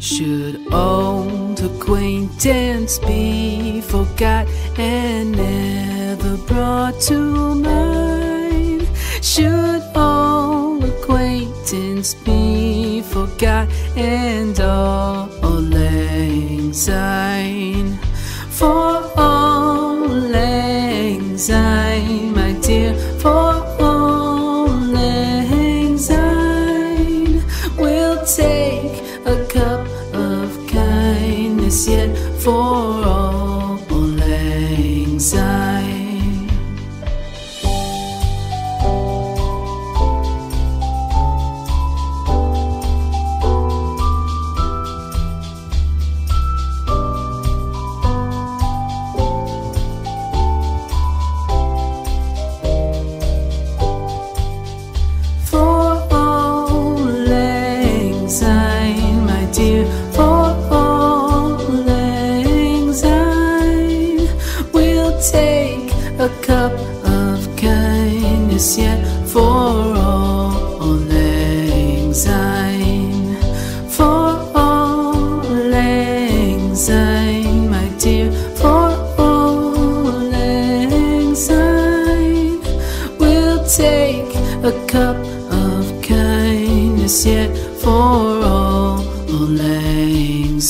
Should old acquaintance be forgot and never brought to mind? Should old acquaintance be forgot and all yet for auld lang syne. A cup of kindness yet for all lang for all lang my dear, for all lang we'll take a cup of kindness yet for all lang.